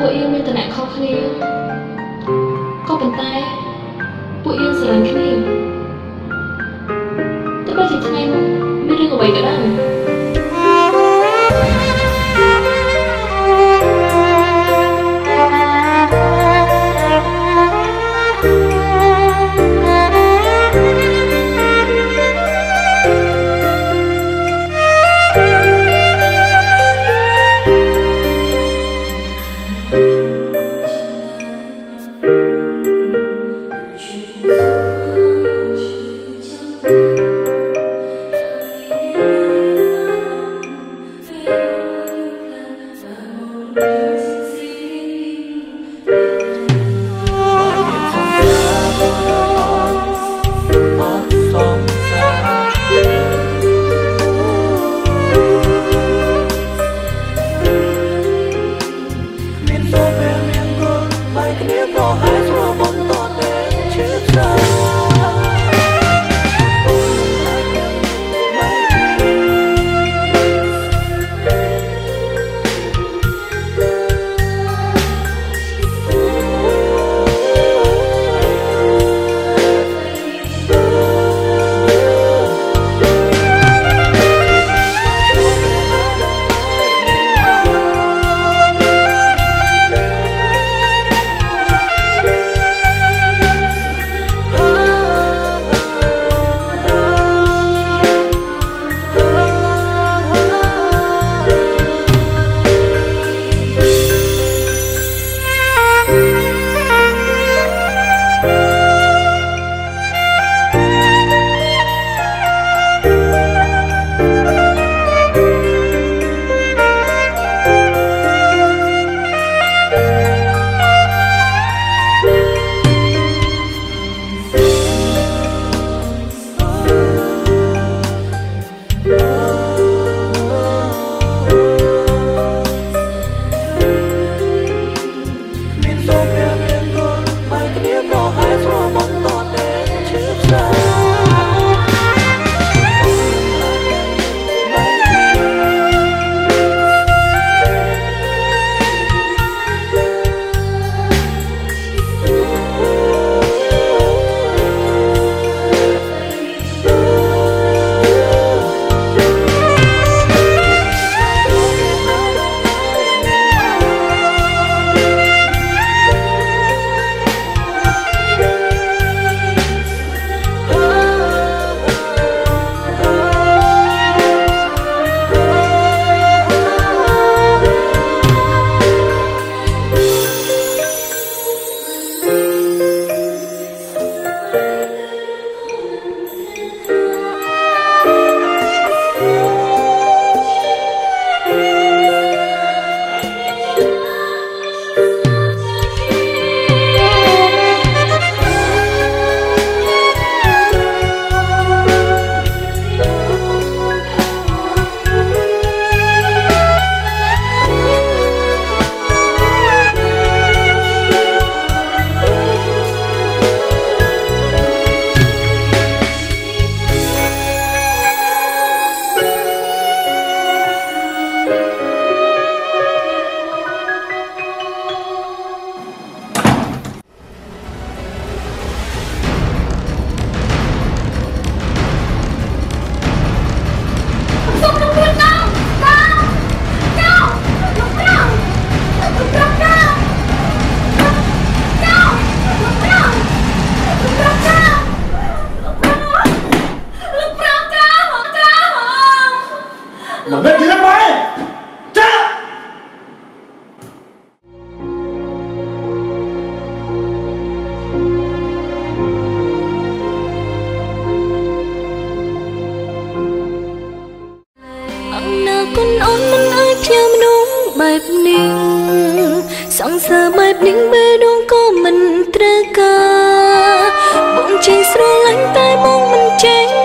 មានតំណែងខុសគ្នាក៏ប៉ុន្តែពួកយើងស្រឡាញ់គ្នាទោះបីជាថ្ងៃនោះមានរឿងអ្វីក៏ដោយ បែបនេះសង្សារបែបនេះបេះដូងក៏មិនត្រូវការបងចេះស្រឡាញ់តែបងមិនចេះ